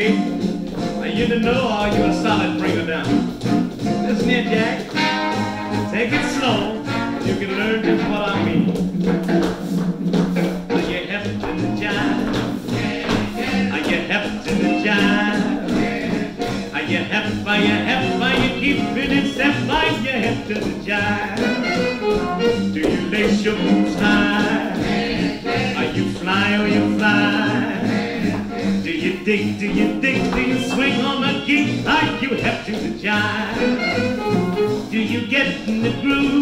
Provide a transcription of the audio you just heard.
okay? Are you the know are you a solid bringer down? Listen here, Jack. Take it slow. You can learn just what I mean. Are you hep to the jive? Are you hep to the jive? Are you hep? Are you hep? Are you keeping it step? Are you hep to the jive? Do you lace your boots high? Are you fly or you fly? Do you dig, do you dig, do you swing on the gig? Are you hep to jive? Do you get in the groove?